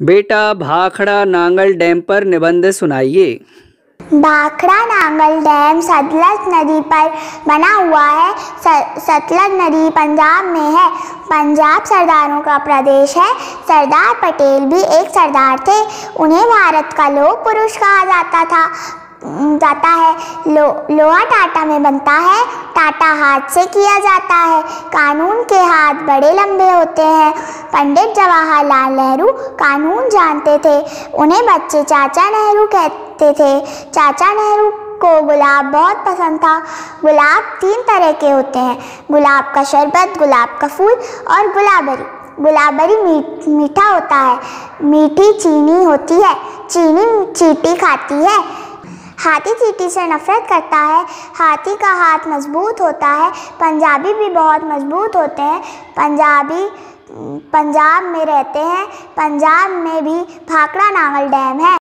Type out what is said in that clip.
बेटा भाखड़ा नांगल डैम पर निबंध सुनाइए। भाखड़ा नांगल डैम सतलज नदी पर बना हुआ है। सतलज नदी पंजाब में है। पंजाब सरदारों का प्रदेश है। सरदार पटेल भी एक सरदार थे। उन्हें भारत का लोह पुरुष कहा जाता था। जाता है। लो, लोहा टाटा में बनता है। टाटा हाथ से किया जाता है। कानून के हाथ बड़े लंबे होते हैं। पंडित जवाहरलाल नेहरू कानून जानते थे। उन्हें बच्चे चाचा नेहरू कहते थे। चाचा नेहरू को गुलाब बहुत पसंद था। गुलाब तीन तरह के होते हैं। गुलाब का शरबत, गुलाब का फूल और गुलाबरी। गुलाबरी मीठ, मीठा होता है। मीठी चीनी होती है। चीनी चीटी खाती है। हाथी चीटी से नफरत करता है। हाथी का हाथ मज़बूत होता है। पंजाबी भी बहुत मज़बूत होते हैं। पंजाबी पंजाब में रहते हैं। पंजाब में भी फाकड़ा नांगल डैम है।